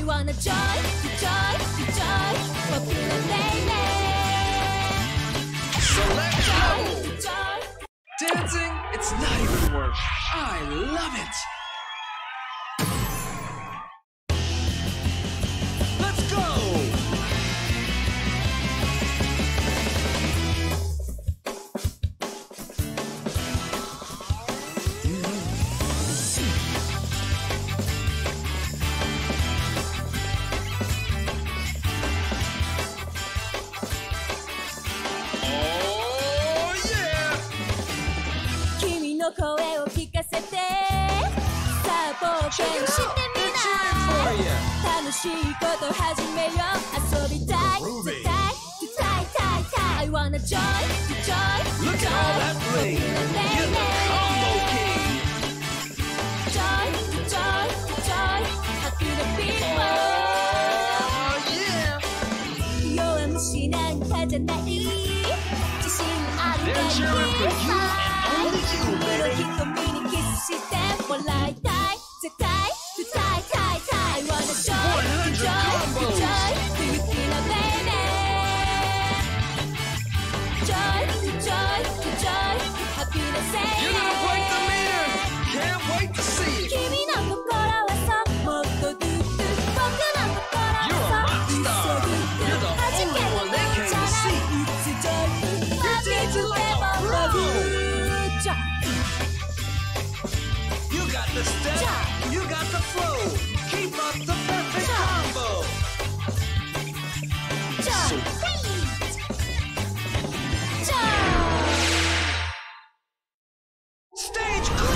I wanna joy, to joy, to joy, popular baby. So let's Joy, joy. Dancing, it's not even work. I love it. の声を聞かせてさあ冒険してみ They're cheering for ない you. 楽しいこと始めよう遊びたい Groovy. 絶対歌いたいたい I wanna joy, to joy, Look at all that bling. You're the combo king. joy, to joy, to joy, happy to be Oh yeah! 弱虫なんかじゃない自信ある They're cheering for you and only you, の baby. got the flow. Keep up the perfect combo. Stage